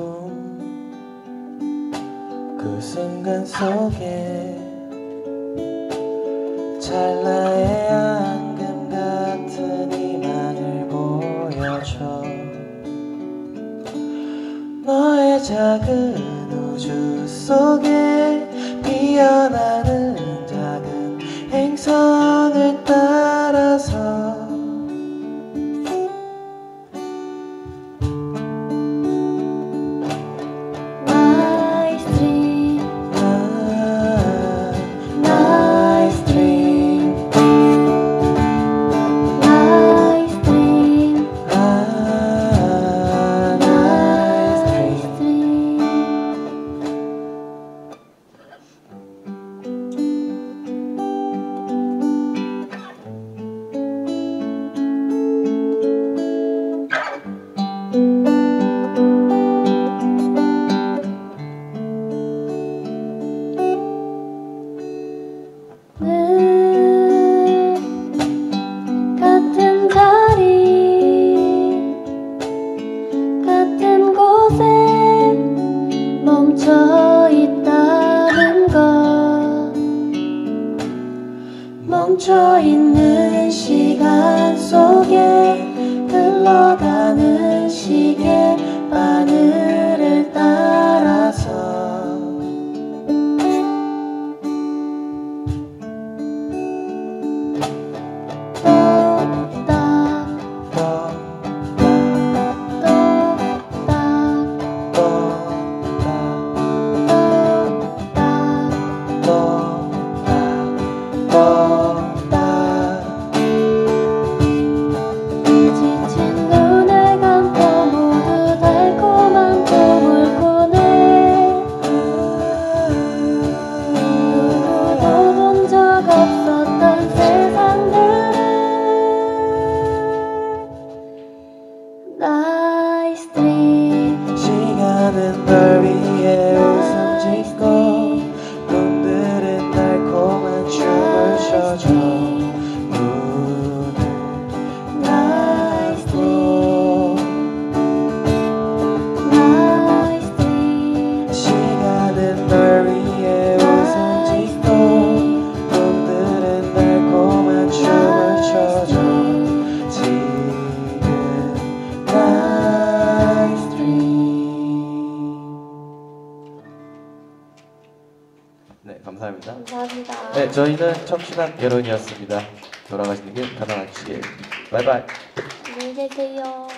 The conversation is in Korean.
꿈 그 순간 속에 찰나의 안금 같은 이만을 보여줘. 너의 작은 우주 속에 피어나 멈춰 있는 시간 감사합니다. 감사합니다. 네 저희는 청춘한 여론이었습니다. 돌아가시는 길 편안하시길. 바이바이. 안녕히 계세요